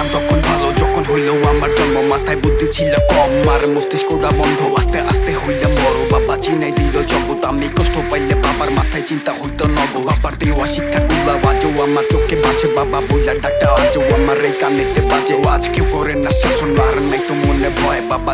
ছিলাম তখন ভালো, যখন হইল আমার জন্ম। মাথায় বুদ্ধি ছিল কম, আর মস্তিষ্কটা বন্ধ। আস্তে আস্তে হইলাম বড়। বাবা চিনাই দিল জগৎ। আমি কষ্ট পাইলে বাবার মাথায় চিন্তা হইতো নব। বাবার দেওয়া শিক্ষা গুলা বাজো। আমার চোখে বাসে বাবা বইলা ডাক্তার আজও আমার এই কানেতে বাজে। আজ কেউ করে না শাসন, আর নাই তো মনে ভয়। বাবা